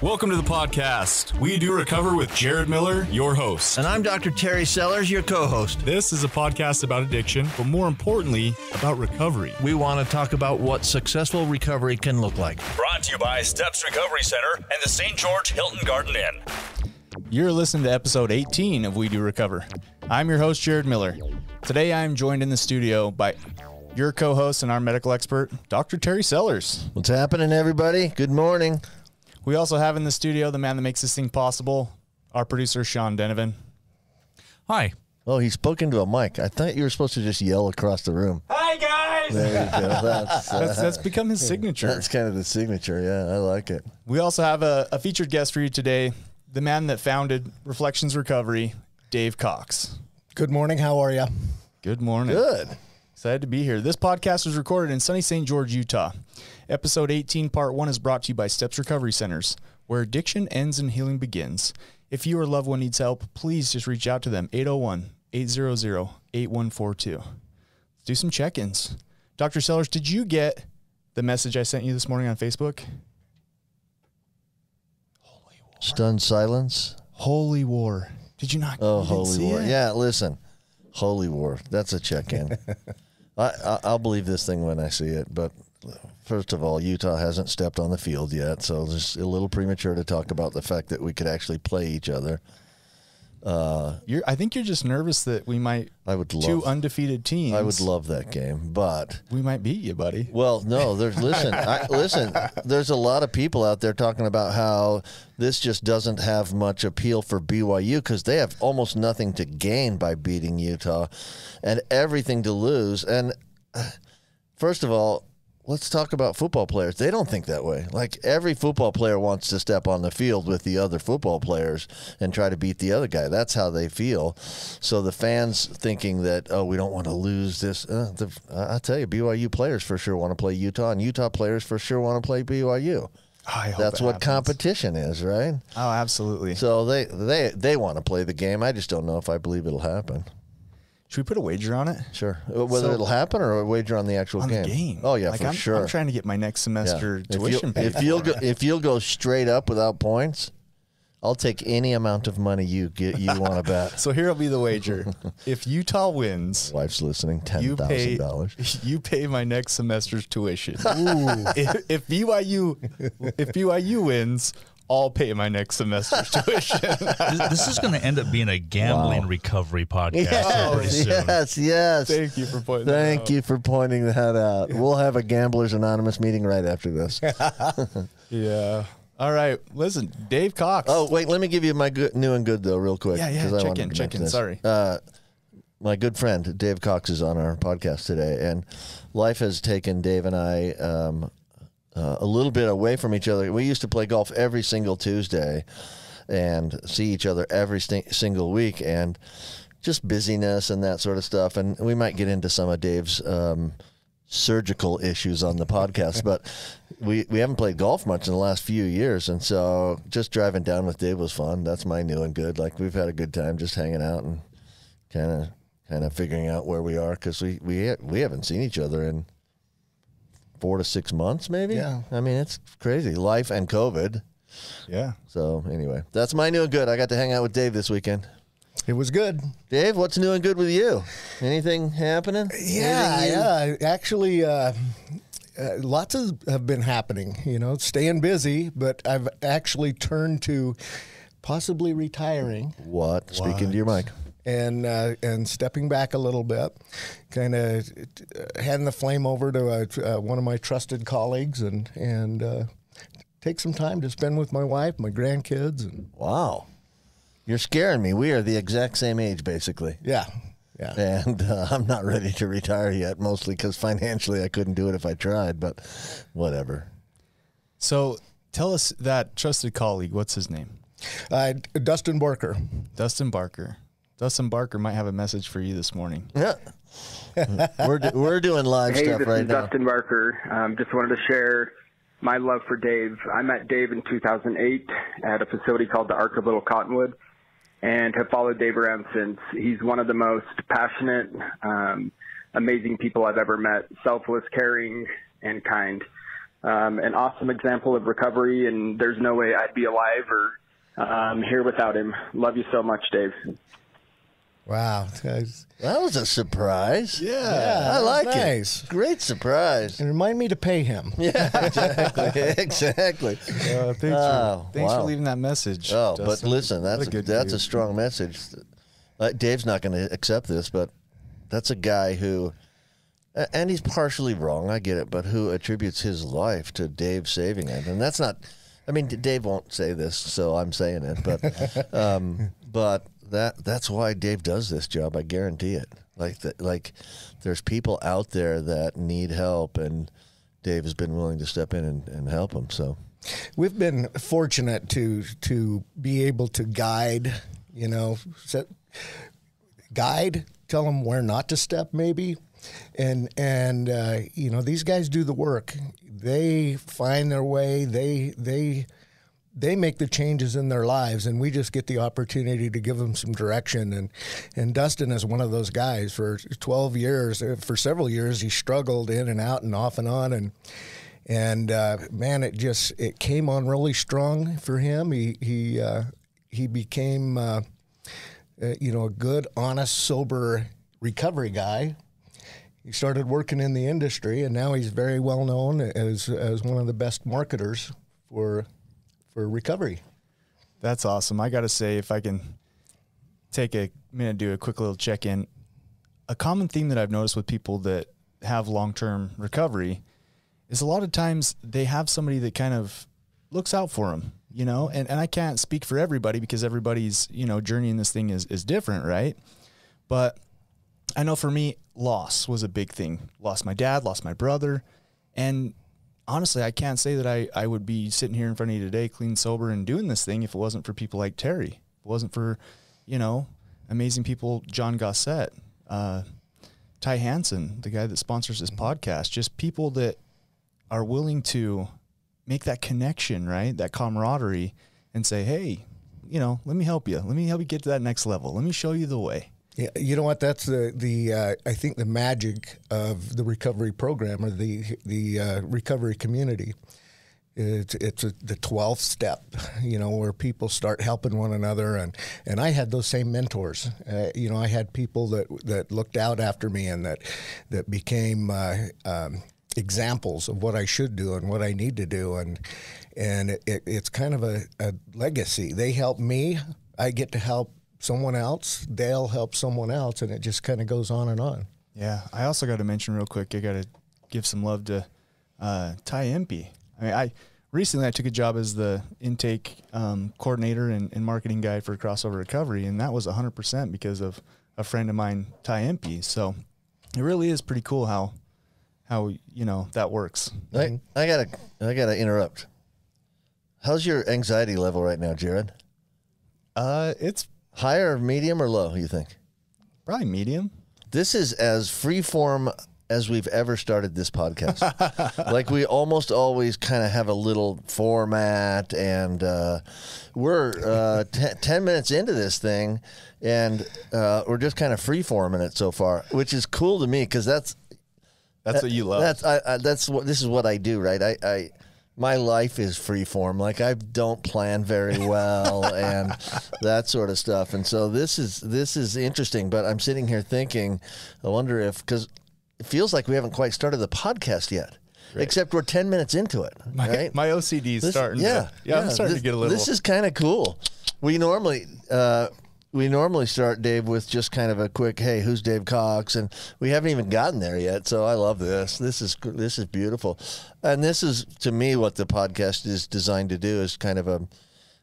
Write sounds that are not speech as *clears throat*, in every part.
Welcome to the podcast. We do recover with Jared Miller, your host. And I'm Dr. Terry Sellers, your co host. This is a podcast about addiction, but more importantly, about recovery. We want to talk about what successful recovery can look like. Brought to you by Steps Recovery Center and the St. George Hilton Garden Inn. You're listening to episode 18 of We Do Recover. I'm your host, Jared Miller. Today I'm joined in the studio by your co host and our medical expert, Dr. Terry Sellers. What's happening, everybody? Good morning. We also have in the studio the man that makes this thing possible, our producer, Sean Denovan. Hi. Oh, he spoke into a mic. I thought you were supposed to just yell across the room. Hi, guys! There you go. *laughs* That's, uh, That's, that's become his signature. that's kind of the signature. Yeah, I like it. We also have a, a featured guest for you today, the man that founded Reflections Recovery, Dave Cox. Good morning. How are you? Good morning. Good. Excited to be here. This podcast was recorded in sunny St. George, Utah. Episode 18, Part 1 is brought to you by Steps Recovery Centers, where addiction ends and healing begins. If you or loved one needs help, please just reach out to them 801 800 8142. Let's do some check ins. Dr. Sellers, did you get the message I sent you this morning on Facebook? Holy war. Stunned silence. Holy War. Did you not? Oh, you holy see war. it? Yeah, listen. Holy war. That's a check in. *laughs* I, I, I'll believe this thing when I see it. But first of all, Utah hasn't stepped on the field yet. So it's a little premature to talk about the fact that we could actually play each other. You're, I think you're just nervous that we might I would two undefeated teams. I would love that game. But. We might beat you, buddy. Well, no, there's *laughs* listen, I, listen. There's a lot of people out there talking about how this just doesn't have much appeal for BYU because they have almost nothing to gain by beating Utah, and everything to lose. And uh, first of all, let's talk about football players. They don't think that way. Like every football player wants to step on the field with the other football players and try to beat the other guy. That's how they feel. So the fans thinking that oh we don't want to lose this. Uh, the, I tell you, BYU players for sure want to play Utah, and Utah players for sure want to play BYU. I hope That's what happens. competition is, right? Oh, absolutely. So they they they want to play the game. I just don't know if I believe it'll happen. Should we put a wager on it? Sure, Uh, whether So- it'll happen or a wager on the actual On game. the game. Oh yeah, like for I'm, sure. I'm trying to get my next semester If tuition paid. if you'll go, if you'll go straight up without points, I'll take any amount of money you get you want to *laughs* bet. so here will be the wager. *laughs* if Utah wins, Wife's listening. Ten you pay thousand dollars. *laughs* you pay my next semester's tuition. if, if BYU if BYU wins, I'll pay my next semester's *laughs* tuition. This, this is going to end up being a gambling recovery *laughs* podcast here pretty soon. yes, yes. Thank you for pointing. that Thank out. you for pointing that out. We'll have a Gamblers Anonymous meeting right after this. *laughs* Yeah. All right. Listen, Dave Cox. Oh, wait, let me give you my good, new and good, though, real quick. Yeah, yeah, 'cause I check wanted in, to check in, this. sorry. Uh, my good friend, Dave Cox, is on our podcast today, and life has taken Dave and I um, uh, a little bit away from each other. We used to play golf every single Tuesday and see each other every single week, and just busyness and that sort of stuff. And we might get into some of Dave's. Um, surgical issues on the podcast, but we, we haven't played golf much in the last few years. And so just driving down with Dave was fun. That's my new and good. Like we've had a good time just hanging out and kind of, kind of figuring out where we are. Cause we, we, we haven't seen each other in four to six months, maybe. Yeah. I mean, it's crazy life and COVID. yeah. So anyway, that's my new and good. I got to hang out with Dave this weekend. It was good. Dave, what's new and good with you? Anything happening? Yeah, Anything yeah. Actually, uh, uh, lots of have been happening. You know, staying busy, but I've actually turned to possibly retiring What? Speaking to your mic. And uh, and stepping back a little bit, kind of uh, handing the flame over to uh, uh, one of my trusted colleagues and and uh, take some time to spend with my wife, my grandkids, and Wow. You're scaring me. We are the exact same age, basically. yeah, yeah. And uh, I'm not ready to retire yet, mostly because financially I couldn't do it if I tried, but whatever. So tell us that trusted colleague. What's his name? Uh, Dustin Barker. Dustin Barker. Dustin Barker might have a message for you this morning. *laughs* Yeah. we're, do- we're doing live Hey, stuff this right is now. Dustin Barker. Um, just wanted to share my love for Dave. I met Dave in 2008 at a facility called the Ark of Little Cottonwood and have followed Dave around since. He's one of the most passionate, um, amazing people I've ever met, selfless, caring, and kind. um, an awesome example of recovery, and there's no way I'd be alive or um, here without him. Love you so much, Dave. Wow. That was a surprise. Yeah. Yeah, I like nice. it. Great surprise. And remind me to pay him. *laughs* Yeah, exactly. *laughs* exactly. Uh, thanks Oh, for, thanks wow. for leaving that message. Oh, but Dustin. listen, What that's a, good that's a strong message. Uh, Dave's not going to accept this, but that's a guy who, a- and he's partially wrong. I get it, but who attributes his life to Dave saving it, and that's not. I mean, Dave won't say this, so I'm saying it, but, *laughs* um, but that that's why Dave does this job. I guarantee it. Like the, like, there's people out there that need help, and Dave has been willing to step in and, and help them. So. We've been fortunate to to be able to guide, you know, set, guide, tell them where not to step, maybe, and and uh, you know these guys do the work. They find their way. They they they make the changes in their lives, and we just get the opportunity to give them some direction. And and Dustin is one of those guys. For 12 years, uh, for several years, he struggled in and out and off and on, and and uh, man, it just it came on really strong for him. He he uh, he became uh, uh, you know a good, honest, sober recovery guy. He started working in the industry, and now he's very well known as as one of the best marketers for for recovery. That's awesome. I got to say, if I can take a minute, do a quick little check in. A common theme that I've noticed with people that have long term recovery is a lot of times they have somebody that kind of looks out for them, you know, and, and I can't speak for everybody because everybody's, you know, journey in this thing is, is different, right? But I know for me, loss was a big thing. Lost my dad, lost my brother. And honestly, I can't say that I, I would be sitting here in front of you today, clean, sober, and doing this thing if it wasn't for people like Terry. If it wasn't for, you know, amazing people, John Gossett, uh, Ty Hansen, the guy that sponsors this podcast, just people that are willing to make that connection, right? That camaraderie and say, hey, you know, let me help you. Let me help you get to that next level. Let me show you the way. Yeah, you know what? That's the the uh, I think the magic of the recovery program or the the uh, recovery community. It's it's a, the twelfth step, you know, where people start helping one another, and and I had those same mentors. Uh, you know, I had people that that looked out after me and that that became. Uh, um, examples of what I should do and what I need to do, and and it, it, it's kind of a, a legacy. They help me, I get to help someone else. They'll help someone else, and it just kind of goes on and on. Yeah, I also got to mention real quick. I got to give some love to uh, Ty Impey. I mean, I recently I took a job as the intake um, coordinator and, and marketing guy for Crossover Recovery, and that was 100% because of a friend of mine, Ty Impey. So it really is pretty cool how how you know that works. I, I gotta I gotta interrupt. How's your anxiety level right now, Jared? Uh, it's Higher, medium, or low? You think? probably medium. This is as freeform as we've ever started this podcast. *laughs* like we almost always kind of have a little format, and uh, we're uh, ten minutes into this thing, and uh, we're just kind of freeforming it so far, which is cool to me because that's That's what you love. That's I, I, that's what this is what I do, right? I, I my life is free form. Like I don't plan very well and that sort of stuff. And so this is this is interesting. But I'm sitting here thinking, I wonder if because it feels like we haven't quite started the podcast yet. Except we're ten minutes into it, my, right? my OCD is starting. yeah, to, yeah, I'm starting this, to get a little. This is kind of cool. We normally uh, we normally start Dave with just kind of a quick, "Hey, who's Dave Cox?" and we haven't even gotten there yet. So I love this. This is this is beautiful, and this is to me what the podcast is designed to do is kind of a.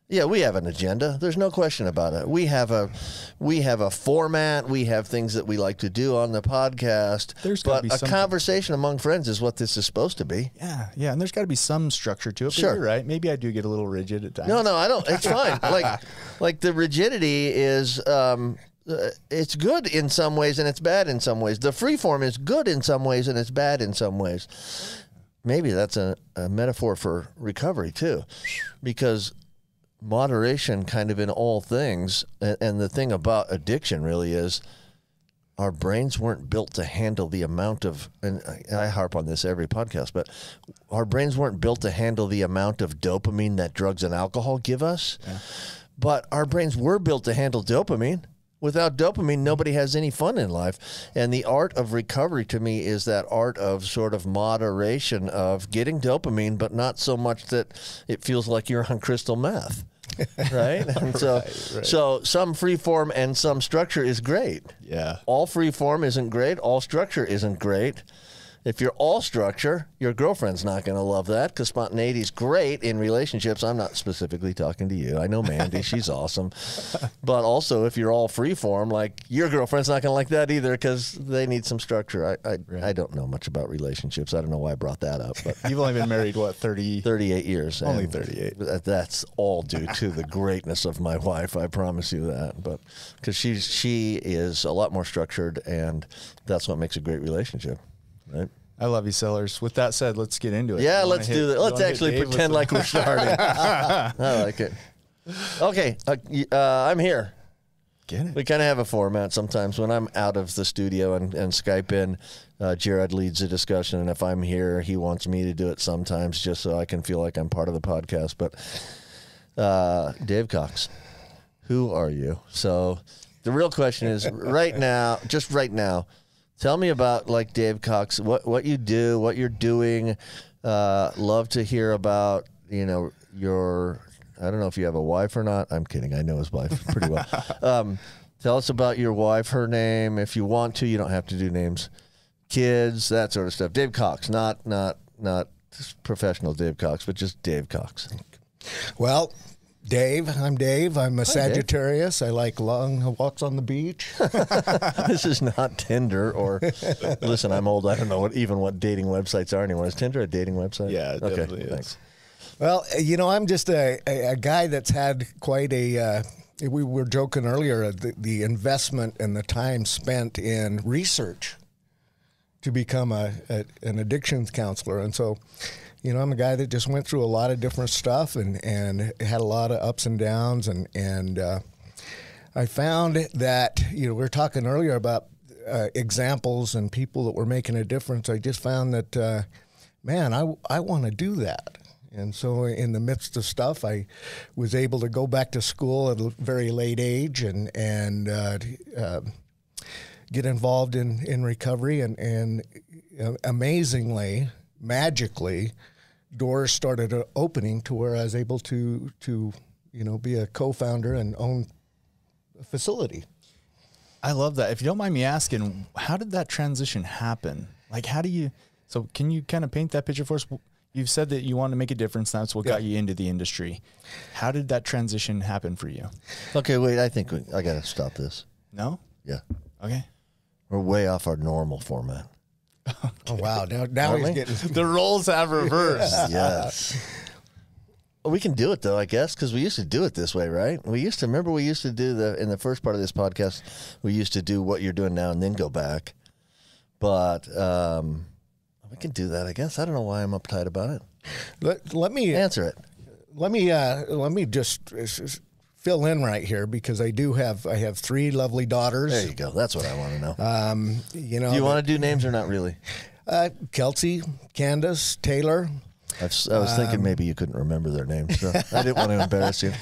Yeah, we have an agenda. There's no question about it. We have a, we have a format. We have things that we like to do on the podcast. There's but be a conversation among friends is what this is supposed to be. yeah, yeah, and there's got to be some structure to it. Sure. you're right. Maybe I do get a little rigid at times. No, no, I don't. It's fine. *laughs* like, like the rigidity is, um, uh, it's good in some ways and it's bad in some ways. The free form is good in some ways and it's bad in some ways. Maybe that's a, a metaphor for recovery too, because moderation, kind of in all things, and, and the thing about addiction really is our brains weren't built to handle the amount of, and I, I harp on this every podcast, but our brains weren't built to handle the amount of dopamine that drugs and alcohol give us. But our brains were built to handle dopamine. Without dopamine, nobody has any fun in life. And the art of recovery to me is that art of sort of moderation of getting dopamine, but not so much that it feels like you're on crystal meth. *laughs* right? And so, so some free form and some structure is great. Yeah. All free form isn't great. All structure isn't great. If you're all structure, your girlfriend's not going to love that because spontaneity is great in relationships. I'm not specifically talking to you. I know Mandy, *laughs* she's awesome. But also, if you're all free form, like your girlfriend's not going to like that either because they need some structure. I, I, I don't know much about relationships. I don't know why I brought that up, but *laughs* You've only been married what 30 38 years. Only 38. that- That's all due to the greatness of my wife. I promise you that. But because she's she is a lot more structured, and that's what makes a great relationship, right? I love you, Sellers. With that said, let's get into it. Yeah, let's hit- do that. Let's actually pretend like we're starting. *laughs* I like it. Okay, uh, uh, I'm here. Get it. We kind of have a format sometimes. When I'm out of the studio and, and Skype in, uh, Jared leads the discussion. And if I'm here, he wants me to do it sometimes just so I can feel like I'm part of the podcast. But uh, Dave Cox, who are you? So the real question is *laughs* right now, just right now, tell me about like Dave Cox, what, what you do, what you're doing. Uh, love to hear about, you know, your, I don't know if you have a wife or not. I'm kidding. I know his wife *laughs* pretty well. Um, tell us about your wife, her name. If you want to, you don't have to do names. Kids, that sort of stuff. Dave Cox, not, not, not professional Dave Cox, but just Dave Cox. Well, Dave, I'm Dave. I'm a Dave. Sagittarius. I like long walks on the beach. *laughs* this is not Tinder or listen. I'm old. I don't know what even what dating websites are anymore. Is Tinder a dating website? Yeah, it okay. definitely is. Thanks. Well, you know, I'm just a, a, a guy that's had quite a. Uh, we were joking earlier uh, the, the investment and the time spent in research to become a, a an addictions counselor, and so. You know, I'm a guy that just went through a lot of different stuff and, and had a lot of ups and downs. And, and uh, I found that, you know, we were talking earlier about uh, examples and people that were making a difference. I just found that, uh, man, I, I want to do that. And so, in the midst of stuff, I was able to go back to school at a very late age and and uh, uh, get involved in, in recovery. And and uh, amazingly, magically, doors started uh, opening to where I was able to to you know be a co-founder and own a facility. I love that. If you don't mind me asking, how did that transition happen? Like, how do you? So, can you kind of paint that picture for us? You've said that you want to make a difference. That's what got you into the industry. How did that transition happen for you? Okay, wait. I think we, I got to stop this. No. Yeah, Okay. we're way off our normal format. *laughs* Oh wow! Now now Aren't he's we? getting The roles have *laughs* reversed. yes. We can do it though, I guess, because we used to do it this way, right? We used to remember we used to do the in the first part of this podcast. We used to do what you're doing now and then go back, but um, we can do that, I guess. I don't know why I'm uptight about it. let, let me Answer it. let me uh, let me just s- s- fill in right here because I do have I have three lovely daughters. There you go. That's what I want to know. Um, you know, do you want to do names or not really? uh, Kelsey, Candace, Taylor. I've, I was Um, thinking maybe you couldn't remember their names, so I didn't want to *laughs* embarrass you.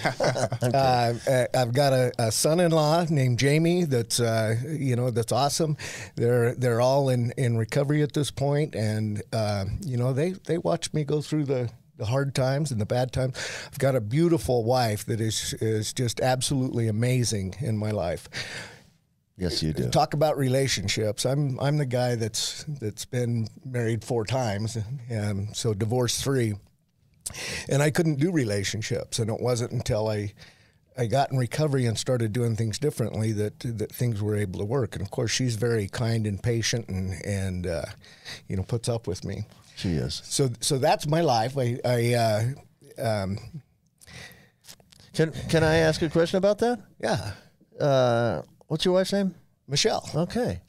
Uh, uh, I've got a, a son-in-law named Jamie. That's uh, you know that's awesome. They're they're all in, in recovery at this point, and uh, you know they they watch me go through the, the hard times and the bad times. I've got a beautiful wife that is is just absolutely amazing in my life. Yes, you do. Talk about relationships. I'm I'm the guy that's that's been married four times, and so divorced three, and I couldn't do relationships. And it wasn't until I I got in recovery and started doing things differently that that things were able to work. And of course, she's very kind and patient, and and uh, you know puts up with me. She is. So so that's my life. I I uh, um, Can Can I ask a question about that? yeah, Uh, what's your wife's name? Michelle. Okay.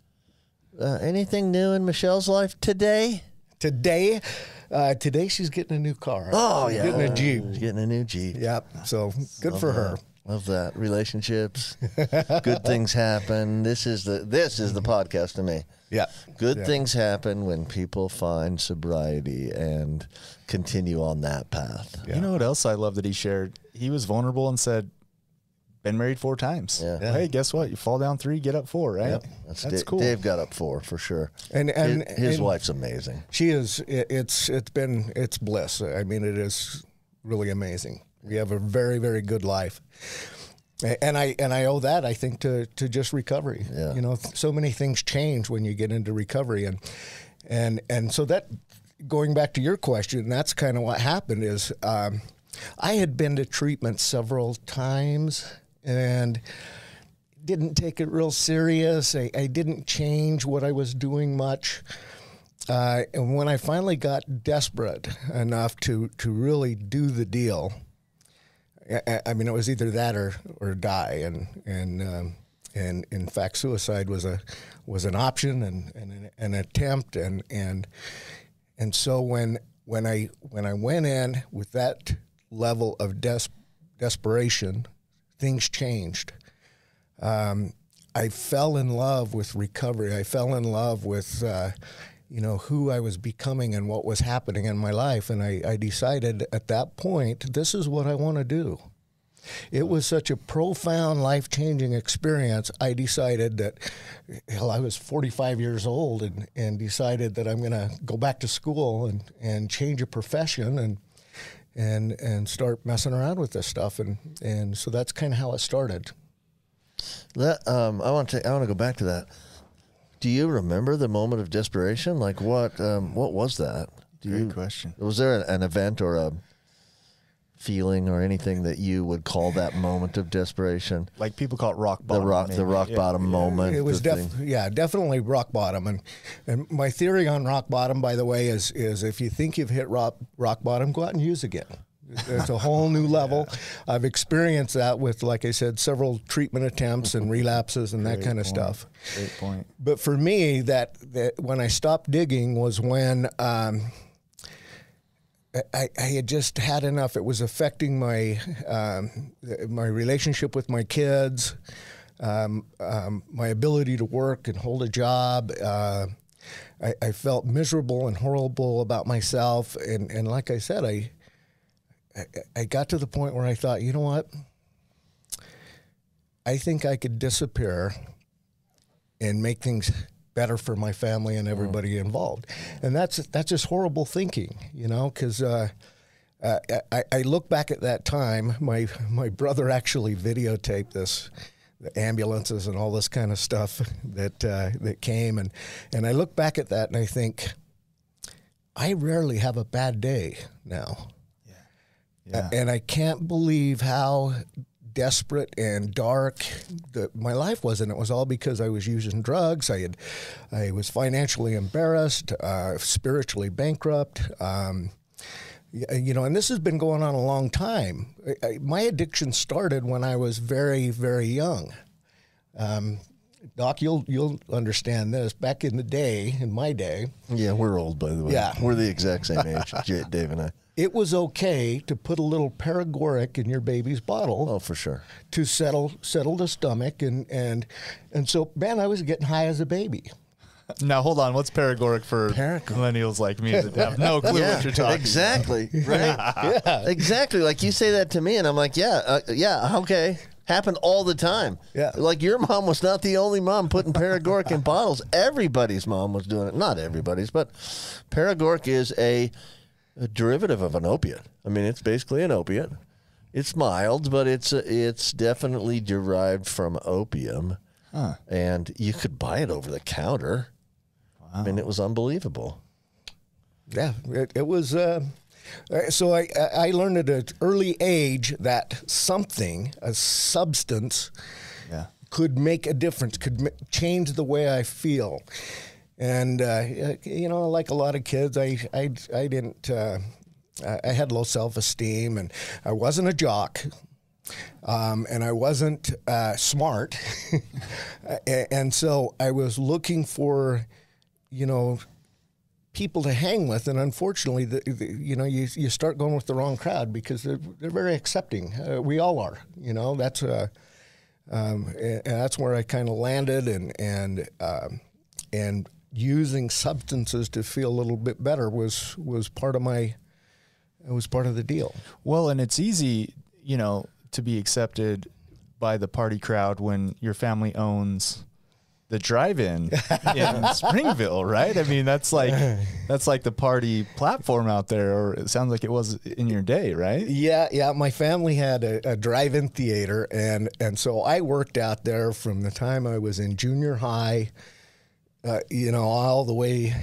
Uh, anything new in Michelle's life today? Today, uh, today she's getting a new car. Oh yeah, getting a Jeep. She's getting a new Jeep. Yep. So good for her. Love that. Relationships. Good things happen. This is the this is the mm-hmm. podcast to me. Yeah. Good Yeah. things happen when people find sobriety and continue on that path. You know what else I love that he shared? He was vulnerable and said, "Been married four times. Yeah. Hey, guess what? You fall down three, get up four. Right? That's, That's Da- cool. Dave got up four for sure. And- and- his, his and- wife's amazing. She is. It's it's been it's bliss. I mean, it is really amazing. We have a very very good life, and I and I owe that I think to to just recovery. Yeah. You know, so many things change when you get into recovery, and and and so that going back to your question, that's kind of what happened. Is um, I had been to treatment several times and didn't take it real serious. I, I didn't change what I was doing much. Uh, and when I finally got desperate enough to, to really do the deal, I, I mean, it was either that or, or die. And, and, um, and in fact, suicide was a, was an option and, and an, attempt. And, and, and so when, when I, when I went in with that level of des- desperation, things changed. Um, I fell in love with recovery. I fell in love with, uh, you know, who I was becoming and what was happening in my life. And I, I decided at that point, this is what I want to do. It was such a profound, life changing experience. I decided that, hell, I was 45 years old and, and decided that I'm going to go back to school and, and change a profession and, and, and start messing around with this stuff. And, and so that's kind of how it started. That um, I want to I want to go back to that. Do you remember the moment of desperation? Like what um, what was that? Do Great you, question. Was there an event or a feeling or anything that you would call that moment of desperation? Like people call it rock bottom. The bottom. rock the rock Yeah. bottom moment. It was the def- yeah, definitely rock bottom. And and my theory on rock bottom, by the way, is is if you think you've hit rock rock bottom, go out and use again. It's a whole new *laughs* level. I've experienced that with, like I said, several treatment attempts and relapses and that kind of point. stuff. Great point. But for me, that, that when I stopped digging was when um, I, I had just had enough. It was affecting my um, my relationship with my kids, um, um, my ability to work and hold a job. Uh, I, I felt miserable and horrible about myself, and, and like I said, I, I I got to the point where I thought, you know what? I think I could disappear and make things better for my family and everybody involved. And that's that's just horrible thinking, you know, because uh, uh, I, I look back at that time. My my brother actually videotaped this, the ambulances and all this kind of stuff that uh, that came, and and I look back at that and I think, I rarely have a bad day now. Yeah. And I can't believe how desperate and dark the, my life was, and it was all because I was using drugs. I had, I was financially embarrassed, uh, spiritually bankrupt. Um, you know, and this has been going on a long time. I, I, my addiction started when I was very, very young. Um, Doc, you'll you'll understand this. Back in the day, in my day, Yeah, we're old by the way. Yeah. We're the exact same age, Dave and I. it was okay to put a little paregoric in your baby's bottle. Oh, for sure. to settle settle the stomach and and and so man I was getting high as a baby. Now hold on. What's paregoric for Paregoric. millennials like me that have no *laughs* clue what you're talking? About? Exactly. *laughs* Right. Yeah. *laughs* Exactly. Like you say that to me, and I'm like, yeah, uh, yeah, okay. Happened all the time. Yeah. Like your mom was not the only mom putting paregoric in bottles. Everybody's mom was doing it. Not everybody's, but paregoric is a, a derivative of an opiate. I mean, it's basically an opiate. It's mild, but it's it's definitely derived from opium. And you could buy it over the counter. I mean, it was unbelievable. Yeah, it, it was. Uh, uh, so I I learned at an early age that something a substance Yeah. could make a difference, could change the way I feel. And uh, you know, like a lot of kids, I I, I didn't. Uh, I had low self esteem, and I wasn't a jock. Um, and I wasn't uh, smart, *laughs* and so I was looking for, you know, people to hang with, and unfortunately, the, the, you know, you, you start going with the wrong crowd because they're they're very accepting. Uh, we all are, you know. That's uh, um, that's where I kind of landed, and and um, and using substances to feel a little bit better was was part of my it was part of the deal. Well, and it's easy, you know, to be accepted by the party crowd when your family owns the drive-in *laughs* in Springville, right? I mean, that's like that's like the party platform out there, or it sounds like it was in your day, right? Yeah, yeah. My family had a, a drive-in theater, and and so I worked out there from the time I was in junior high. Uh, you know, all the way,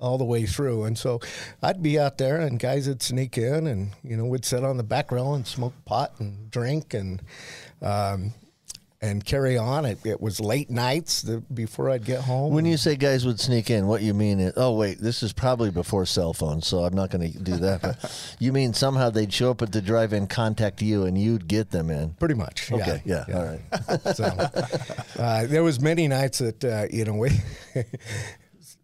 all the way through, and so I'd be out there, and guys would sneak in, and you know, would sit on the back row and smoke pot and drink, and um, and carry on. It, it was late nights the, before I'd get home. When you say guys would sneak in, what you mean is, oh wait, this is probably before cell phones, so I'm not going to do that. But *laughs* you mean somehow they'd show up at the drive-in, contact you, and you'd get them in? Pretty much. Okay, yeah, all right. *laughs* so uh, there was many nights that uh, you know we *laughs*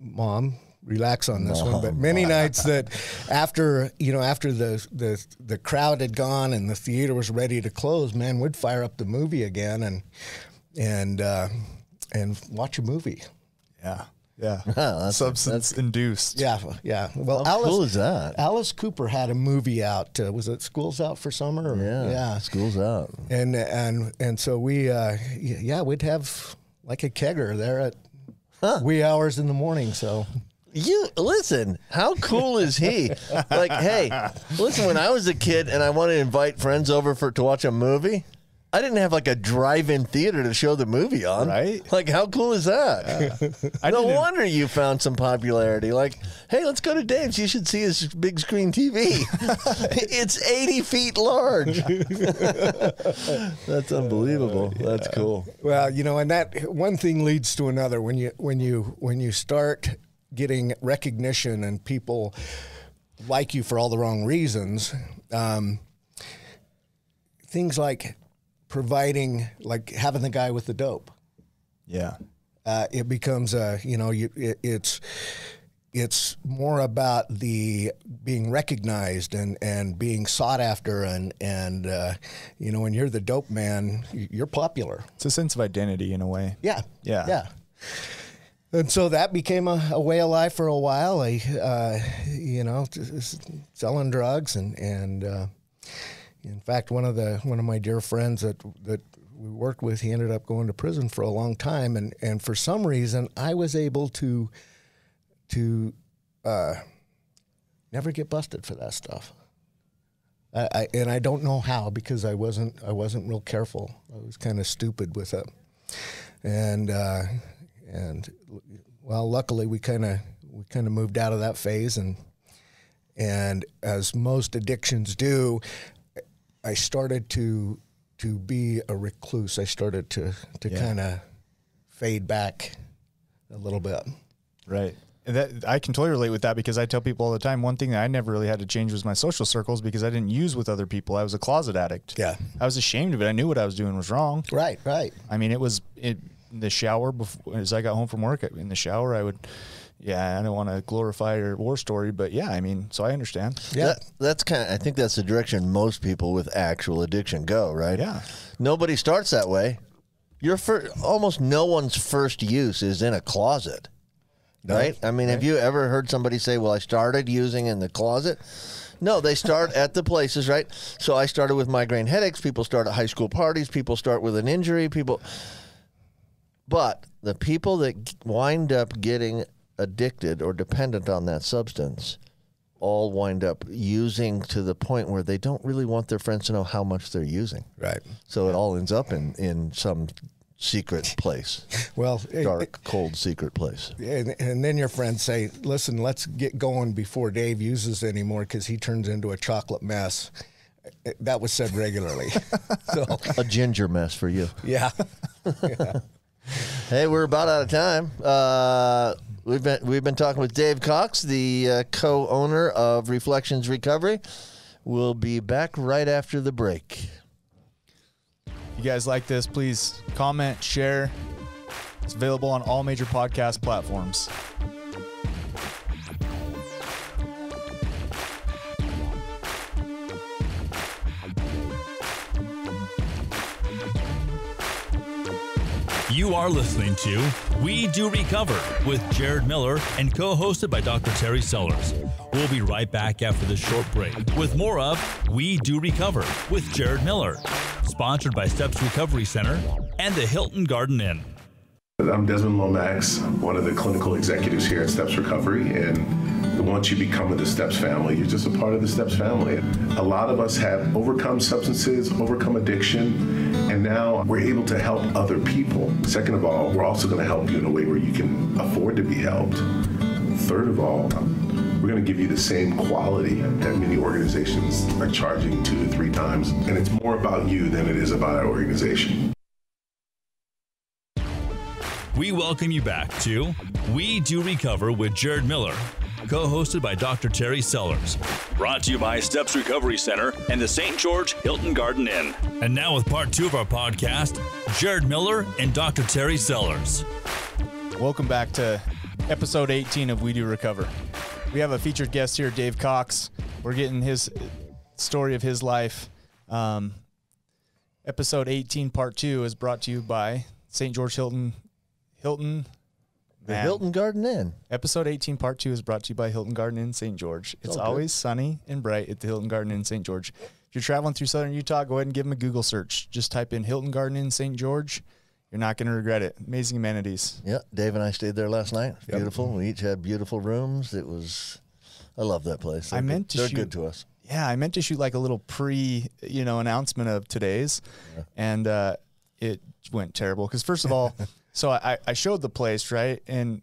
mom relax on this one but many *laughs* nights that after you know after the, the the crowd had gone and the theater was ready to close man we'd fire up the movie again and and uh, and watch a movie. Yeah, yeah. *laughs* that's- Substance induced. yeah yeah. Well How alice cool is that? alice cooper had a movie out uh, was it schools out for summer or- Yeah, yeah. School's out. and and and so we uh, yeah we'd have like a kegger there at wee hours in the morning so You listen. How cool is he? like, hey, listen. When I was a kid and I wanted to invite friends over for to watch a movie, I didn't have like a drive-in theater to show the movie on. Right. Like, how cool is that? I *laughs* no didn't- wonder you found some popularity. Like, hey, let's go to Dave's. You should see his big screen TV. *laughs* it's 80 feet large. *laughs* That's unbelievable. Uh, That's cool. Well, you know, and that one thing leads to another. When you when you when you start getting recognition and people like you for all the wrong reasons, um, things like providing, like having the guy with the dope, Yeah. uh, it becomes a you know you it, it's it's more about the being recognized and, and being sought after and and uh, you know when you're the dope man you're popular It's a sense of identity in a way. yeah. Yeah. Yeah. And so that became a, a way of life for a while. I, uh, you know, selling drugs and and uh, in fact, one of the one of my dear friends that that we worked with, he ended up going to prison for a long time, and and for some reason, I was able to to uh, never get busted for that stuff. I, I, and I don't know how because I wasn't I wasn't real careful. I was kind of stupid with it, and uh, and well, luckily we kind of we kind of moved out of that phase, and and as most addictions do, I started to to be a recluse. I started to to kind of fade back a little bit. Right. And that I can totally relate with that because I tell people all the time one thing that I never really had to change was my social circles because I didn't use with other people. I was a closet addict. Yeah. I was ashamed of it. I knew what I was doing was wrong. Right, right. I mean, it was it, in the shower before as I got home from work. In the shower, I would, yeah. I don't want to glorify your war story, but yeah, I mean, so I understand. Yeah. That, that's kind of. I think that's the direction most people with actual addiction go. Right. Yeah. Nobody starts that way. Your first, almost no one's first use is in a closet. Right. I mean, have you ever heard somebody say, "Well, I started using in the closet"? No, they start at the places, right? So I started with migraine headaches. People start at high school parties. People start with an injury. People, but the people that wind up getting addicted or dependent on that substance all wind up using to the point where they don't really want their friends to know how much they're using. Right. So it all ends up in, in some secret place, *laughs* Well, it- dark, cold, secret place. And, and then your friends say, "Listen, let's get going before Dave uses anymore because he turns into a chocolate mess." That was said regularly. *laughs* so, A ginger mess for you. yeah, *laughs* Hey, we're about out of time. Uh, we've been we've been talking with Dave Cox, the uh, co-owner of Reflections Recovery. We'll be back right after the break. If you guys like this, please comment, share. It's available on all major podcast platforms. You are listening to We Do Recover with Jared Miller and co hosted by Dr. Terry Sellers. We'll be right back after this short break with more of We Do Recover with Jared Miller, sponsored by Steps Recovery Center and the Hilton Garden Inn. I'm Desmond Lomax, one of the clinical executives here at Steps Recovery. And once you become of the Steps family, you're just a part of the Steps family. A lot of us have overcome substances, overcome addiction, and now we're able to help other people. Second of all, we're also going to help you in a way where you can afford to be helped. Third of all, we're going to give you the same quality that many organizations are charging two to three times. And it's more about you than it is about our organization. We welcome you back to We Do Recover with Jared Miller, co hosted by Dr. Terry Sellers. Brought to you by Steps Recovery Center and the St. George Hilton Garden Inn. And now, with part two of our podcast, Jared Miller and Dr. Terry Sellers. Welcome back to episode 18 of We Do Recover. We have a featured guest here, Dave Cox. We're getting his story of his life. Um, episode 18, part two, is brought to you by St. George Hilton. Hilton. The Man. Hilton Garden Inn. Episode 18, part two, is brought to you by Hilton Garden Inn St. George. It's good. always sunny and bright at the Hilton Garden Inn St. George. If you're traveling through southern Utah, go ahead and give them a Google search. Just type in Hilton Garden Inn St. George. You're not going to regret it. Amazing amenities. Yeah, Dave and I stayed there last night. Beautiful. We each had beautiful rooms. It was, I love that place. I They're meant good. to They're shoot- good to us. Yeah, I meant to shoot like a little pre, you know, announcement of today's, and uh, it went terrible. Because first of all, *laughs* so I, I showed the place right, and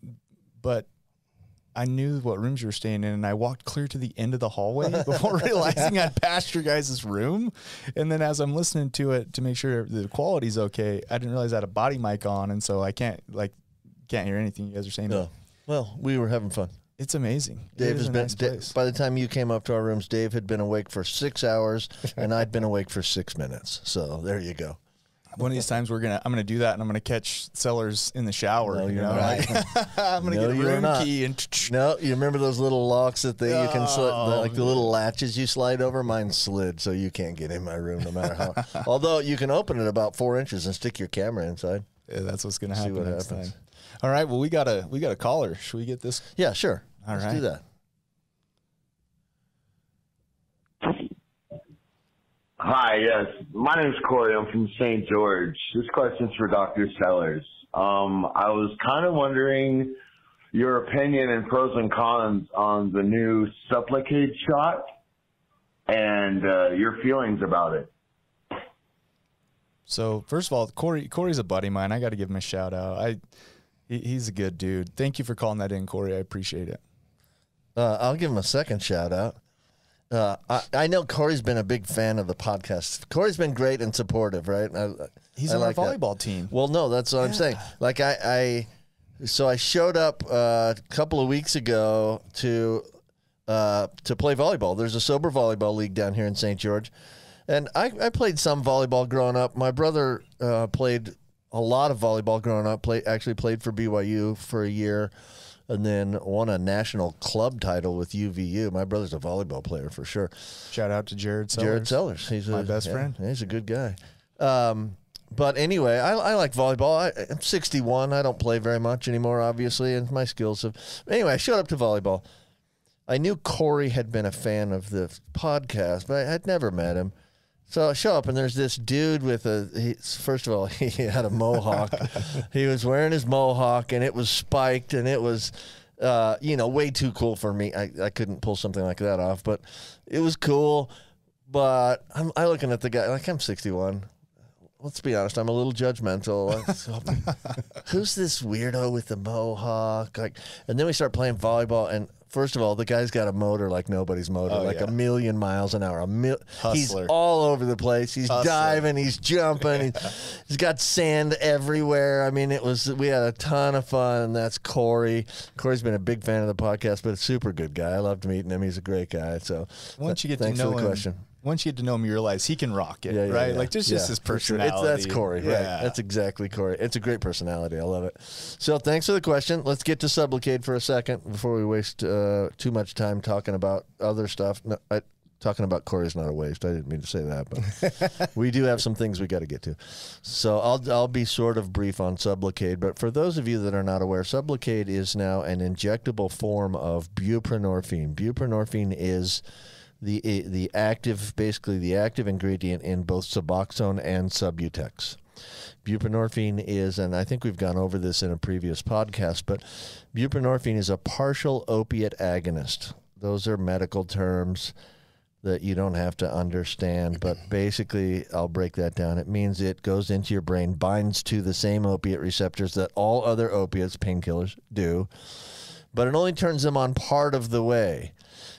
but I knew what rooms you were staying in, and I walked clear to the end of the hallway *laughs* before realizing I'd passed your guys' room. And then as I'm listening to it to make sure the quality's okay, I didn't realize I had a body mic on, and so I can't like can't hear anything you guys are saying. No. Well, we were having fun. It's amazing. Dave it has been. nice Da- by the time you came up to our rooms, Dave had been awake for six hours, and I'd been awake for six minutes. So there you go. One of these times we're gonna I'm gonna do that and I'm gonna catch sellers in the shower. No, you know, not. *laughs* I'm gonna No, get a room key and No, you remember those little locks that they, you can slide, the, Oh. like the little latches you slide over? Mine slid, so you can't get in my room no matter how. *laughs* Although you can open it about four inches and stick your camera inside. Yeah, that's what's gonna happen. See what happens. time. All right, well we got a we got a caller. Should we get this? Yeah, sure. All Let's right. do that. Hi, yes. My name is Corey. I'm from St. George. This question's for Dr. Sellers. Um, I was kind of wondering your opinion and pros and cons on the new Sublocade shot and uh, your feelings about it. So first of all, Corey Corey's a buddy of mine. I got to give him a shout out. I he, he's a good dude. Thank you for calling that in, Corey. I appreciate it. Uh, I'll give him a second shout out. Uh, I, I know Corey's been a big fan of the podcast. Corey's been great and supportive, right? I, He's I on like our that. volleyball team. Well, no, that's what I'm saying. Like I, I so I showed up uh, a couple of weeks ago to uh, to play volleyball. There's a sober volleyball league down here in St. George, and I, I played some volleyball growing up. My brother uh, played a lot of volleyball growing up. Play actually played for BYU for a year, and then won a national club title with UVU. My brother's a volleyball player for sure. Shout out to Jared Sellers. Jared Sellers. He's My a, best yeah, friend. He's a good guy. Um, but anyway, I, I like volleyball. I, I'm 61. I don't play very much anymore, obviously, and my skills have. Anyway, I showed up to volleyball. I knew Corey had been a fan of the podcast, but I had never met him. So I show up, and there's this dude with a. He, first of all, *laughs* he had a mohawk. *laughs* he was wearing his mohawk, and it was spiked, and it was, uh, you know, way too cool for me. I, I couldn't pull something like that off, but it was cool. But I'm I looking at the guy like I'm 61. Let's be honest, I'm a little judgmental. *laughs* Who's this weirdo with the mohawk? Like, and then we start playing volleyball, and first of all, the guy's got a motor like nobody's motor, Oh, like yeah. a million miles an hour. A mil- he's all over the place. He's Hustler. diving, he's jumping, he's, *laughs* he's got sand everywhere. I mean, it was we had a ton of fun, and that's Corey. Corey's been a big fan of the podcast, but a super good guy. I loved meeting him. He's a great guy. So Once you get thanks to know for the him, question. Once you get to know him, you realize he can rock it, Yeah, yeah, right? yeah. Like Yeah, just his sure. personality. It's, that's Corey, right? That's exactly Corey. It's a great personality. I love it. So thanks for the question. Let's get to Sublocade for a second before we waste uh, too much time talking about other stuff. No, I, Talking about Corey's not a waste. I didn't mean to say that, but *laughs* we do have some things we got to get to. So I'll I'll be sort of brief on Sublocade, but for those of you that are not aware, Sublocade is now an injectable form of buprenorphine. Buprenorphine is the the active, basically the active ingredient in both Suboxone and Subutex. Buprenorphine is, and I think we've gone over this in a previous podcast, but buprenorphine is a partial opiate agonist. Those are medical terms that you don't have to understand, but *clears throat* basically, I'll break that down. It means it goes into your brain, binds to the same opiate receptors that all other opiates, painkillers, do, but it only turns them on part of the way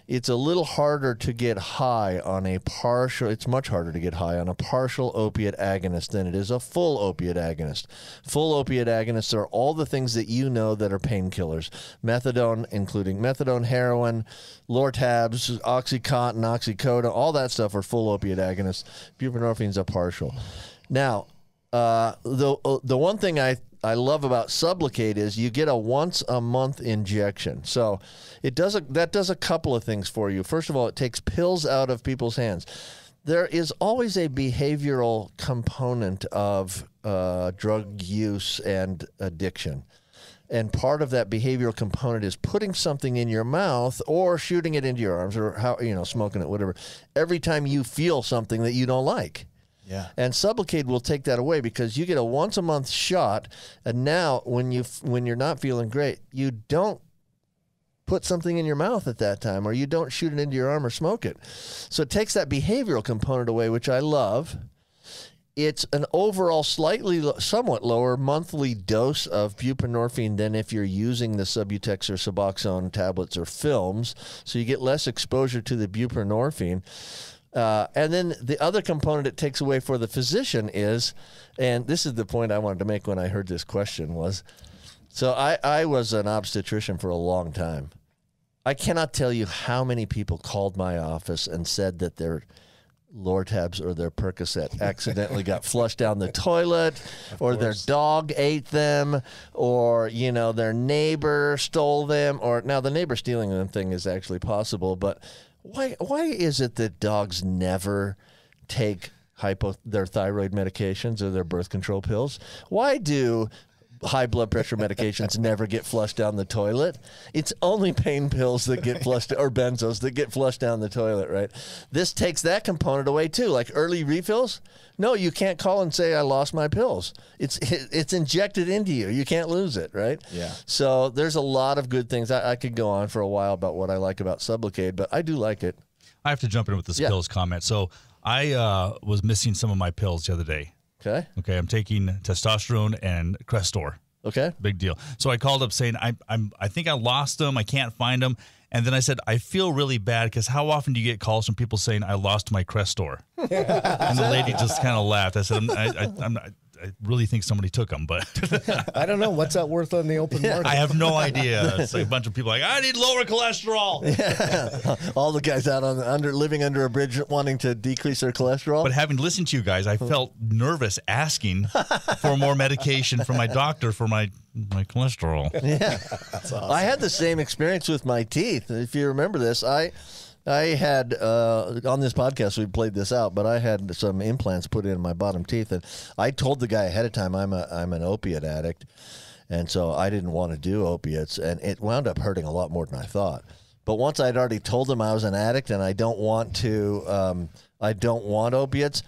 it's a little harder to get high on a partial it's much harder to get high on a partial opiate agonist than it is a full opiate agonist. Full opiate agonists are all the things that you know that are painkillers. Methadone including methadone heroin lortabs oxycontin oxycodone all that stuff are full opiate agonists. Buprenorphine is a partial. Now uh, the uh, the one thing I I love about Sublocade is you get a once a month injection. So it does a, that does a couple of things for you. First of all, it takes pills out of people's hands. There is always a behavioral component of uh, drug use and addiction. And part of that behavioral component is putting something in your mouth or shooting it into your arms or how you know smoking it whatever every time you feel something that you don't like. Yeah. And Sublocade will take that away because you get a once a month shot, and now when you when you're not feeling great, you don't put something in your mouth at that time, or you don't shoot it into your arm or smoke it. So it takes that behavioral component away, which I love. It's an overall slightly, somewhat lower monthly dose of buprenorphine than if you're using the Subutex or Suboxone tablets or films. So you get less exposure to the buprenorphine. Uh, and then the other component it takes away for the physician is, and this is the point I wanted to make when I heard this question was, so I, I was an obstetrician for a long time. I cannot tell you how many people called my office and said that their Lortabs or their Percocet *laughs* accidentally got flushed down the toilet, or their dog ate them, or you know their neighbor stole them, or now the neighbor stealing them thing is actually possible, but why why is it that dogs never take hypo their thyroid medications or their birth control pills? Why do high blood pressure medications *laughs* never get flushed down the toilet. It's only pain pills that get flushed or benzos that get flushed down the toilet, right? This takes that component away too. Like early refills, no, you can't call and say I lost my pills. It's it's injected into you. You can't lose it, right? Yeah. So there's a lot of good things. I, I could go on for a while about what I like about Sublocade, but I do like it. I have to jump in with this Yeah. pills comment. So I uh, was missing some of my pills the other day. Okay. Okay, I'm taking testosterone and Crestor. Okay. Big deal. So I called up saying I I'm I think I lost them. I can't find them. And then I said I feel really bad because how often do you get calls from people saying I lost my Crestor? *laughs* and the lady just kind of laughed. I said I'm, I, I, I'm not, I really think somebody took them, but *laughs* I don't know what's that worth on the open market. I have no idea. *laughs* It's like a bunch of people like I need lower cholesterol. *laughs* All the guys out on the, under living under a bridge wanting to decrease their cholesterol. But having listened to you guys, I felt nervous asking for more medication from my doctor for my my cholesterol. Yeah, I had the same experience with my teeth. If you remember this, I I had uh, on this podcast we played this out, but I had some implants put in my bottom teeth, and I told the guy ahead of time I'm a I'm an opiate addict, and so I didn't want to do opiates, and it wound up hurting a lot more than I thought. But once I'd already told him I was an addict and I don't want to um, I don't want opiates.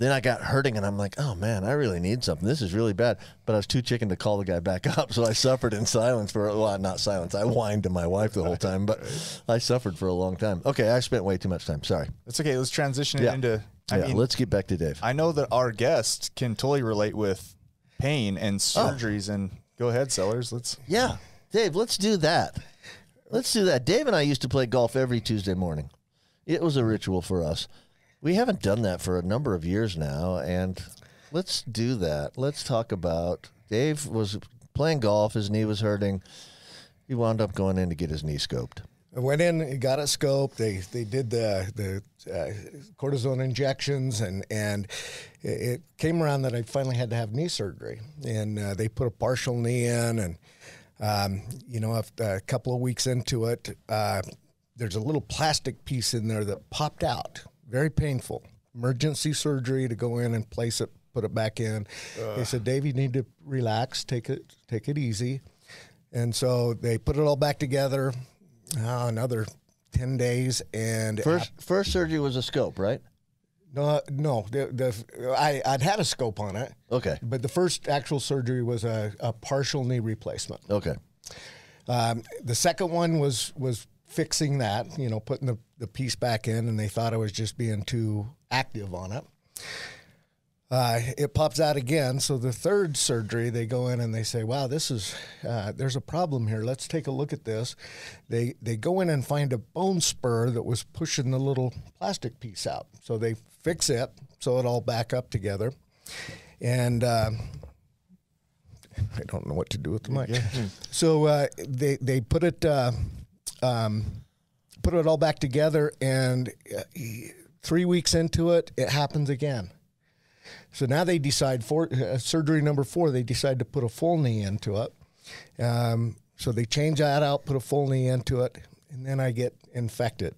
Then I got hurting, and I'm like, "Oh man, I really need something. This is really bad." But I was too chicken to call the guy back up, so I suffered in silence for well, not silence. I whined to my wife the whole time, but I suffered for a long time. Okay, I spent way too much time. Sorry. That's okay. Let's transition it Yeah. into. I yeah, mean, let's get back to Dave. I know that our guest can totally relate with pain and oh. surgeries. And go ahead, Sellers. Let's. Yeah, Dave, let's do that. Let's do that. Dave and I used to play golf every Tuesday morning. It was a ritual for us. We haven't done that for a number of years now, and let's do that. Let's talk about Dave was playing golf. His knee was hurting. He wound up going in to get his knee scoped. I went in, got it scoped. They they did the the uh, cortisone injections, and and it- came around that I finally had to have knee surgery, and uh, they put a partial knee in, and um, you know, a couple of weeks into it, uh, there's a little plastic piece in there that popped out. Very painful. Emergency surgery to go in and place it, put it back in. They said, Dave, you need to relax, take it, take it easy. And so they put it all back together. Uh, another ten days, and First first surgery was a scope, right? no, no, the, the I I'd had a scope on it, Okay. but the first actual surgery was a, a partial knee replacement. Okay. Um, the second one was was fixing that, you know, putting the, the piece back in, and they thought I was just being too active on it. Uh, it pops out again. So the third surgery, they go in and they say, "Wow, this is uh, there's a problem here. Let's take a look at this." They they go in and find a bone spur that was pushing the little plastic piece out. So they fix it, so it all back up together, and. Uh, I don't know what to do with the mic. So uh, they they put it uh, um, put it all back together, and uh, three weeks into it, it happens again. So now they decide for uh, surgery number four. They decide to put a full knee into it. Um, so they change that out, put a full knee into it, and then I get infected.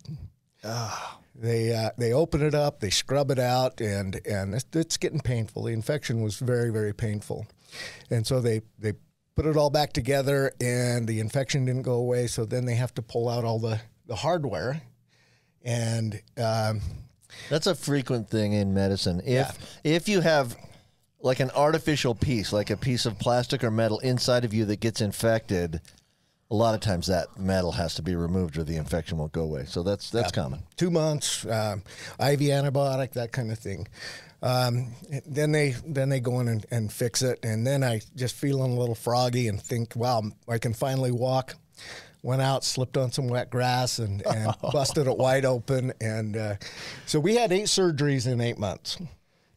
They uh, they open it up, they scrub it out, and and it's, it's getting painful. The infection was very very painful, and so they they put it all back together, and the infection didn't go away. So then they have to pull out all the the hardware, and um, That's a frequent thing in medicine. If if you have like an artificial piece, like a piece of plastic or metal inside of you that gets infected, a lot of times that metal has to be removed or the infection won't go away. So that's that's common. two months, um, IV antibiotic, that kind of thing. Um, then they then they go in and, and fix it, and then I just feeling a little froggy and think, wow, I can finally walk. Went out, slipped on some wet grass, and, and *laughs* busted it wide open. And uh, so we had eight surgeries in eight months.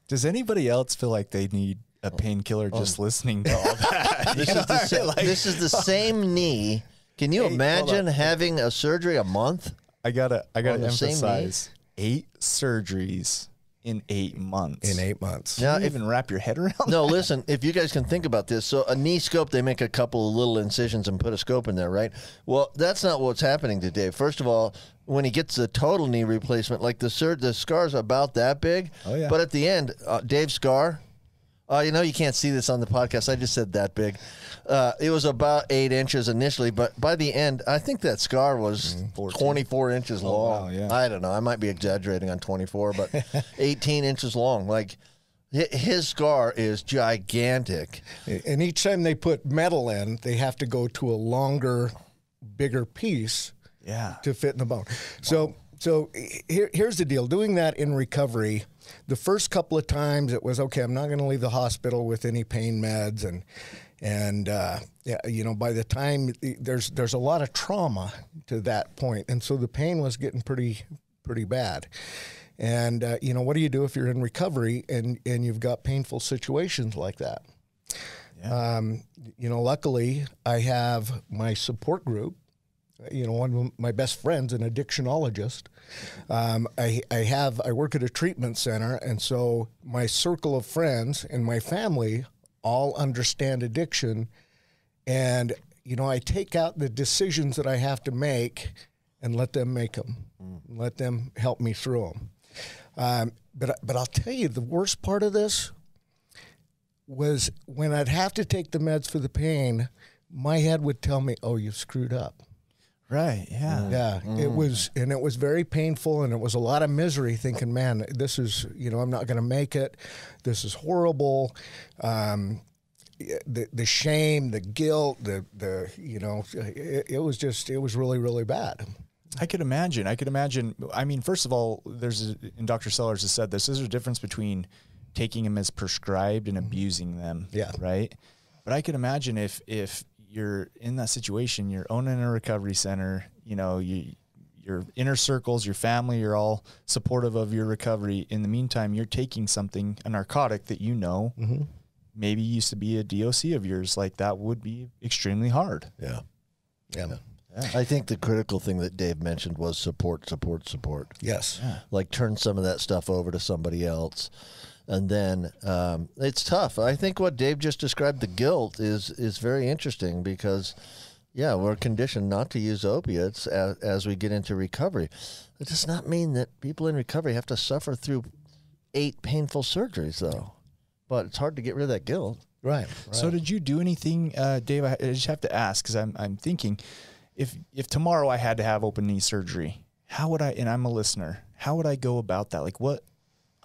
Does anybody else feel like they need a painkiller just listening to all that? *laughs* This is the sa- like- this is the same knee. Can you Hey, hold imagine having a surgery a month? I gotta I gotta On the same knee? emphasize eight surgeries in eight months. In eight months. Now, you if even wrap your head around? No, listen, if you guys can think about this. So, a knee scope, they make a couple of little incisions and put a scope in there, right? Well, that's not what's happening today. First of all, when he gets the total knee replacement, like the sur- the scar's about that big. Oh, yeah. But at the end, uh, Dave's scar, uh, you know, you can't see this on the podcast. I just said that big. Uh, it was about eight inches initially, but by the end, I think that scar was 24 inches long. wow, yeah. I don't know. I might be exaggerating on 24, but *laughs* 18 inches long. Like, his scar is gigantic. And each time they put metal in, they have to go to a longer, bigger piece Yeah. to fit in the bone. So, so here, here's the deal: doing that in recovery, the first couple of times it was okay. I'm not going to leave the hospital with any pain meds, and and uh, yeah, you know, by the time there's there's a lot of trauma to that point, and so the pain was getting pretty pretty bad. And uh, you know, what do you do if you're in recovery and and you've got painful situations like that? Um, you know, luckily I have my support group. You know, one of my best friends, an addictionologist. Um, I, I have I work at a treatment center, and so my circle of friends and my family all understand addiction, and you know I take out the decisions that I have to make and let them make them, let them help me through them. Um, but but I'll tell you the worst part of this was when I'd have to take the meds for the pain, my head would tell me, "Oh, you've screwed up." Right. Yeah. Mm. Yeah, it mm. was, and it was very painful, and it was a lot of misery. Thinking, man, this is, you know, I'm not going to make it. This is horrible. Um, the the shame, the guilt, the the you know, it, it was just, it was really really bad. I could imagine. I could imagine. I mean, first of all, there's a, and Dr. Sellers has said this. There's a difference between taking them as prescribed and mm-hmm. abusing them. Yeah. Right. But I could imagine if if you're in that situation, you're owning a recovery center. You know, you your inner circles, your family, you're all supportive of your recovery. In the meantime, you're taking something, a narcotic that you know mm-hmm. maybe used to be a DOC of yours. Like that would be extremely hard. Yeah. Yeah. I think the critical thing that Dave mentioned was support, support, support. Yes. Like turn some of that stuff over to somebody else. And then um, it's tough. I think what Dave just described, the guilt, is is very interesting because yeah, we're conditioned not to use opiates as, as we get into recovery. It does not mean that people in recovery have to suffer through eight painful surgeries, though. But it's hard to get rid of that guilt. Right. So did you do anything, uh, Dave? I, I just have to ask because I'm I'm thinking, if if tomorrow I had to have open knee surgery, how would I? And I'm a listener. How would I go about that? Like what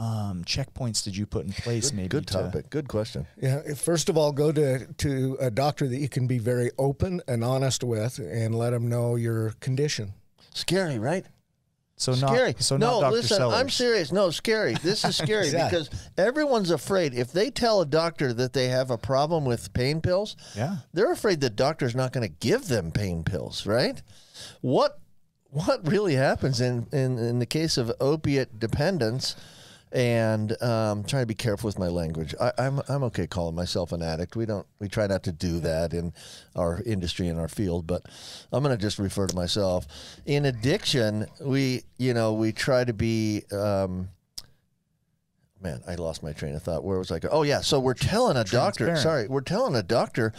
um, checkpoints did you put in place? maybe Good to- topic. Good question. Yeah. First of all, go to to a doctor that you can be very open and honest with, and let them know your condition. Scary, right? So scary. not so no, not Dr. listen, Sellers. I'm serious. No, scary. This is scary Yeah. *laughs* because everyone's afraid. If they tell a doctor that they have a problem with pain pills, Yeah. they're afraid the doctor's not going to give them pain pills, right? What what really happens in, in, in the case of opiate dependence? And um, trying to be careful with my language. I, I'm I'm okay calling myself an addict. We don't we try not to do that in our industry in our field, but I'm going to just refer to myself. In addiction, we you know we try to be. Um, man, I lost my train of thought. Where was I going? Oh yeah, so we're telling a doctor. Sorry, we're telling a doctor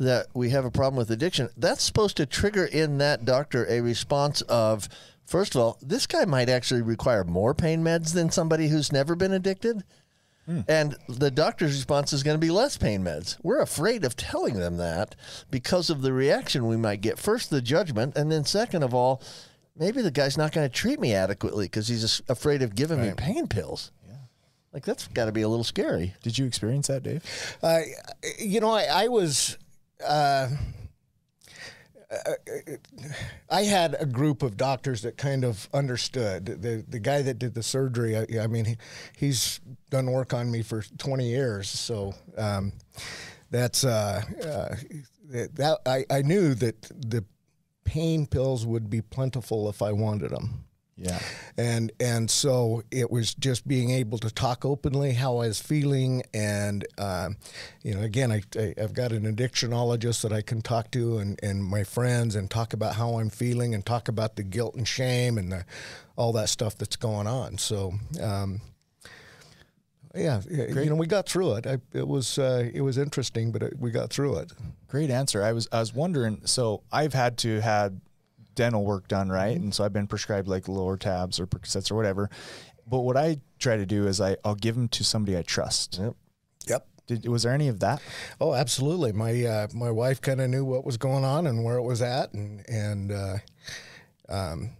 that we have a problem with addiction. That's supposed to trigger in that doctor a response of. First of all, this guy might actually require more pain meds than somebody who's never been addicted. And the doctor's response is going to be less pain meds. We're afraid of telling them that because of the reaction we might get. First, the judgment, and then second of all, maybe the guy's not going to treat me adequately because he's afraid of giving me pain pills. Yeah, like that's got to be a little scary. Did you experience that, Dave? Uh, you know, I, I was. Uh, I had a group of doctors that kind of understood. The the guy that did the surgery, I, I mean, he, he's done work on me for 20 years. So um, that's uh, uh, that I, I knew that the pain pills would be plentiful if I wanted them Yeah. and and so it was just being able to talk openly how I was feeling, and um, you know, again, I, I I've got an addictionologist that I can talk to, and and my friends, and talk about how I'm feeling, and talk about the guilt and shame and the, all that stuff that's going on. So. Um, yeah, yeah, you know, we got through it. I, it was uh, it was interesting, but it, we got through it. Great answer. I was I was wondering. So I've had to had dental work done, right? And so I've been prescribed like Lortabs or Percocets or whatever. But what I try to do is I I'll give them to somebody I trust. Yep. Yep. Did, was there any of that? Oh, absolutely. My uh, my wife kind of knew what was going on and where it was at, and and uh, um,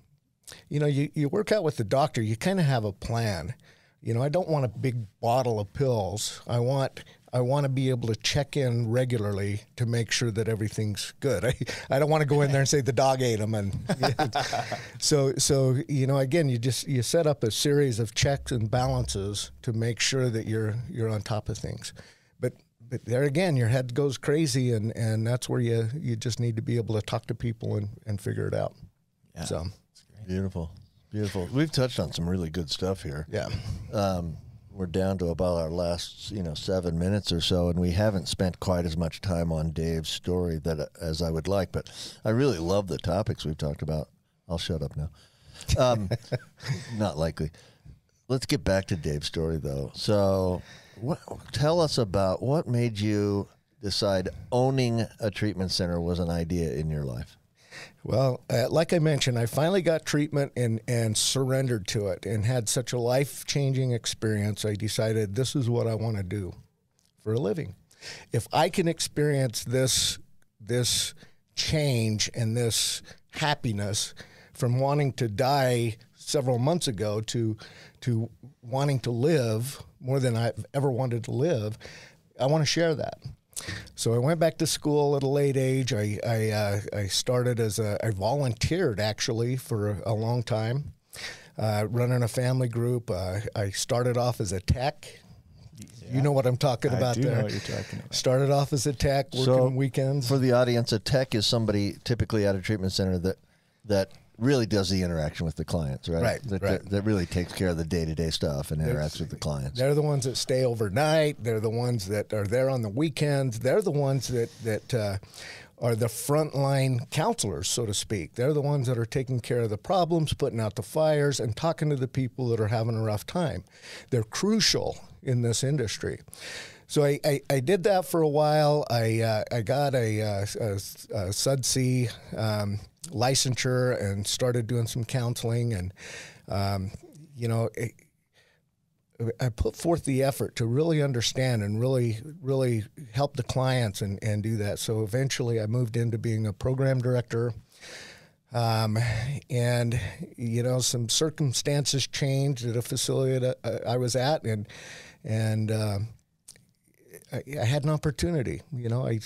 you know, you, you work out with the doctor. You kind of have a plan. You know, I don't want a big bottle of pills. I want I want to be able to check in regularly to make sure that everything's good. *laughs* I, I don't want to go in there and say the dog ate them, and *laughs* so so you know, again, you just you set up a series of checks and balances to make sure that you're you're on top of things. But but there again, your head goes crazy, and, and that's where you you just need to be able to talk to people and, and figure it out. Yeah. So Beautiful, beautiful. We've touched on some really good stuff here. yeah, Um, we're down to about our last, you know, seven minutes or so, and we haven't spent quite as much time on Dave's story that as I would like. But I really love the topics we've talked about. I'll shut up now. Um, *laughs* not likely. Let's get back to Dave's story, though. So, what, tell us about what made you decide owning a treatment center was an idea in your life. Well, uh, like I mentioned, I finally got treatment and, and surrendered to it and had such a life changing experience. I decided this is what I want to do for a living. If I can experience this this change and this happiness from wanting to die several months ago to to wanting to live more than I've ever wanted to live, I want to share that. So I went back to school at a late age. I I, uh, I started as a I volunteered actually for a long time, uh, running a family group. Uh, I started off as a tech. You know what I'm talking I about do know there. what you're talking about. Started off as a tech, working weekends. For the audience, a tech is somebody typically at a treatment center that that really does the interaction with the clients, right? Right, That, right. that, that really takes care of the day to day stuff and interacts with the clients. They're the ones that stay overnight. They're the ones that are there on the weekends. They're the ones that that uh, are the frontline counselors, so to speak. They're the ones that are taking care of the problems, putting out the fires, and talking to the people that are having a rough time. They're crucial in this industry. so I, I, I did that for a while. I uh, I got a, uh, a, a SUD um, licensure and started doing some counseling, and um, you know. It, I put forth the effort to really understand and really, really help the clients and, and do that. So eventually I moved into being a program director. Um, and, you know, some circumstances changed at a facility that I, was at, and, and, um, I, I, had an opportunity. You know, I,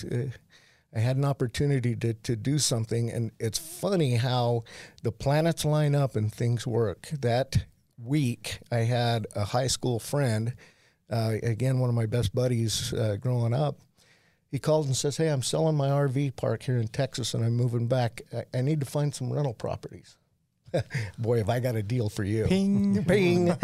I had an opportunity to, to do something, and it's funny how the planets line up and things work. That week, I had a high school friend, uh, again, one of my best buddies uh, growing up. He calls and says, Hey, I'm selling my RV park here in Texas and I'm moving back. I, I need to find some rental properties. *laughs* Boy, have I got a deal for you. Ping. *laughs* Ping.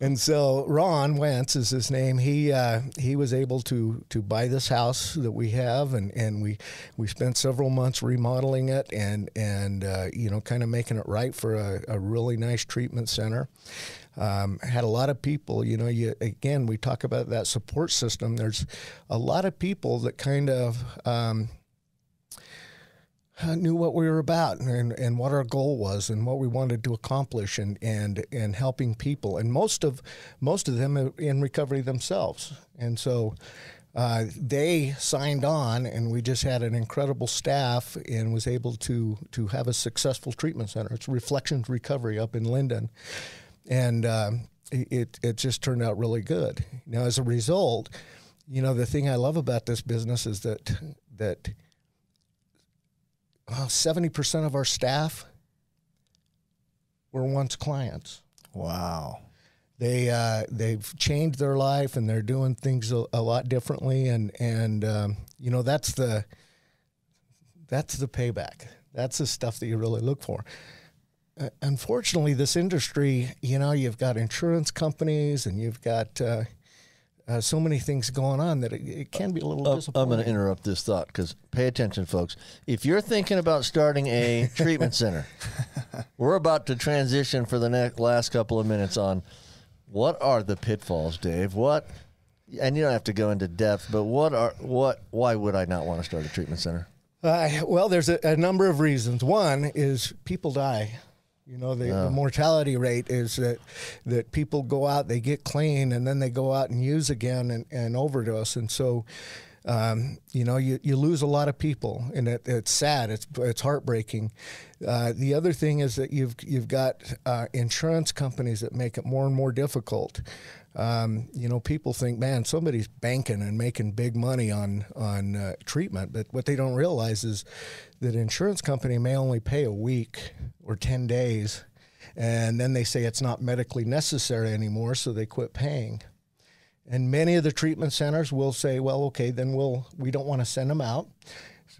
and so Ron Wentz is his name. He uh, he was able to to buy this house that we have, and, and we we spent several months remodeling it and and uh, you know kind of making it right for a, a really nice treatment center. Um, had a lot of people, you know, you, again, we talk about that support system. There's a lot of people that kind of um, *laughs* knew what we were about and, and what our goal was and what we wanted to accomplish and, and, and helping people. And most of, most of them in recovery themselves. And so uh, they signed on and we just had an incredible staff and was able to, to have a successful treatment center. It's Reflections Recovery up in Lindon And uh, it, it just turned out really good. Now, as a result, you know, the thing I love about this business is that, that – seventy percent of our staff were once clients. Wow. They uh, they've changed their life and they're doing things a, a lot differently and and um, you know that's the that's the payback. That's the stuff that you really look for. Uh, unfortunately, this industry, you know, you've got insurance companies and you've got uh, so many things going on that it, it can be a little uh, disappointing. I'm going to interrupt this thought because pay attention, folks. If you're thinking about starting a *laughs* treatment center, we're about to transition for the next last couple of minutes on what are the pitfalls, Dave. What, and you don't have to go into depth, but what are what? Why would I not want to start a treatment center? Uh, well, there's a, a number of reasons. One is people die. You know, the, the, mortality rate is that that people go out, they get clean, and then they go out and use again and, and overdose. And so, um, you know, you, you lose a lot of people, and it, it's sad. It's it's heartbreaking. Uh, the other thing is that you've you've got uh, insurance companies that make it more and more difficult. Um, you know, people think, man, somebody's banking and making big money on on uh, treatment, but what they don't realize is that insurance company may only pay a week or ten days, and then they say it's not medically necessary anymore, so they quit paying. And many of the treatment centers will say, well, okay, then we'll we don't want to send them out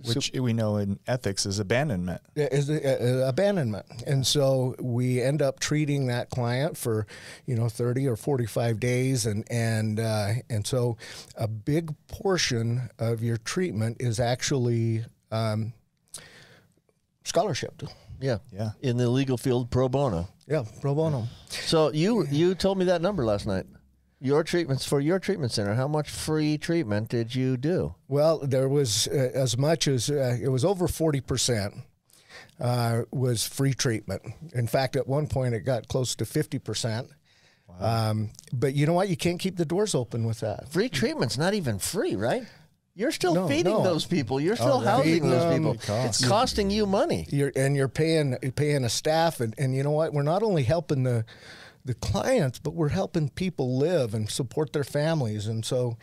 which so, we know in ethics is abandonment. Is uh, abandonment, and so we end up treating that client for, you know, thirty or forty-five days, and and uh, and so a big portion of your treatment is actually um, scholarship. Yeah, yeah. In the legal field, pro bono. Yeah, pro bono. So you you told me that number last night your treatments for your treatment center how much free treatment did you do well there was uh, as much as uh, it was over 40% uh, was free treatment in fact at one point it got close to 50% wow. um, but you know what you can't keep the doors open with that free treatment's not even free right you're still no, feeding no. those people. You're still oh, housing those people. It's costing you money. You're, and you're paying paying a staff, and, and you know what? We're not only helping the the clients, but we're helping people live and support their families. And so,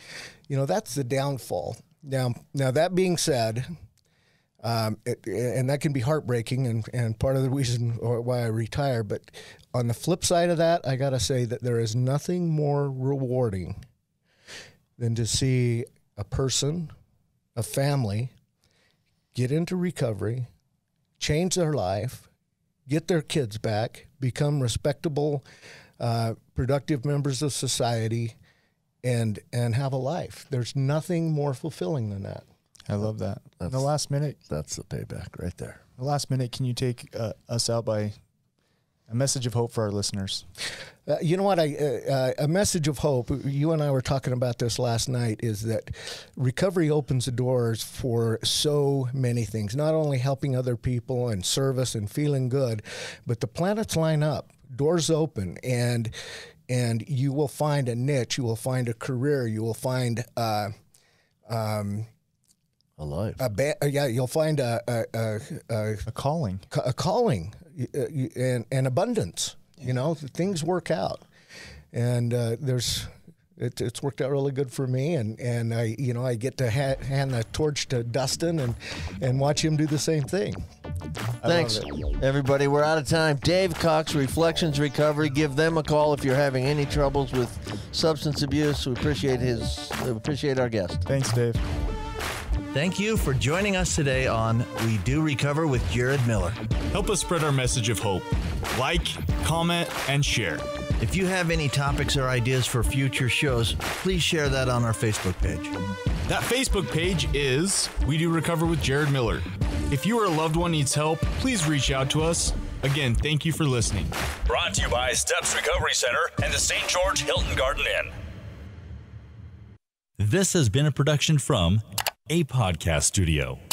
you know, that's the downfall. Now, now that being said, um, it, and that can be heartbreaking and, and part of the reason why I retire. But on the flip side of that, I got to say that there is nothing more rewarding than to see a person, a family, get into recovery, change their life, get their kids back, become respectable, uh, productive members of society, and and have a life. There's nothing more fulfilling than that. I love that. That's, In the last minute, that's the payback right there. The last minute, can you take uh, us out by A message of hope for our listeners. Uh, you know what? I uh, uh, a message of hope. You and I were talking about this last night. Is that recovery opens the doors for so many things. Not only helping other people and service and feeling good, but the planets line up. Doors open and and you will find a niche. You will find a career. You will find. Uh, um, a life. A ba- uh, yeah, you'll find a a, a, a, a calling, a calling, uh, and, and abundance. You know, things work out, and uh, there's it, it's worked out really good for me, and, and I you know I get to ha- hand the torch to Dustin and and watch him do the same thing. Thanks, everybody. We're out of time. Dave Cox, Reflections Recovery. Give them a call if you're having any troubles with substance abuse. We appreciate his we appreciate our guest. Thanks, Dave. Thank you for joining us today on We Do Recover with Jared Miller. Help us spread our message of hope. Like, comment, and share. If you have any topics or ideas for future shows, please share that on our Facebook page. That Facebook page is We Do Recover with Jared Miller. If you or a loved one needs help, please reach out to us. Again, thank you for listening. Brought to you by Steps Recovery Center and the St. George Hilton Garden Inn. This has been a production from a podcast studio.